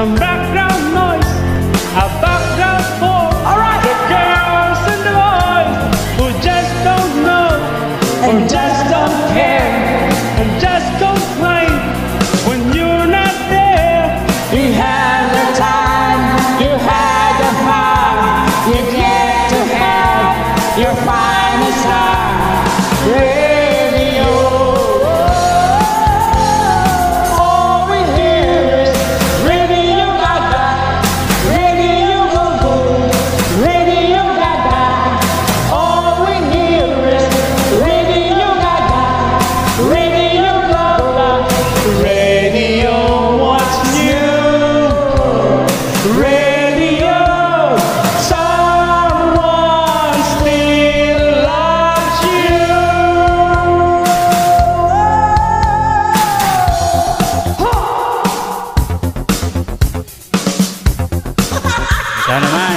some background noise, a background for All right. the girls and the boys who just don't know, and or just don't care. Dynamite.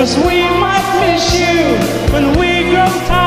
Cause we might miss you when we grow tired.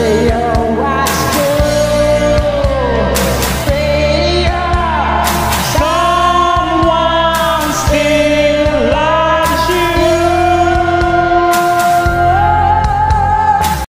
yeah.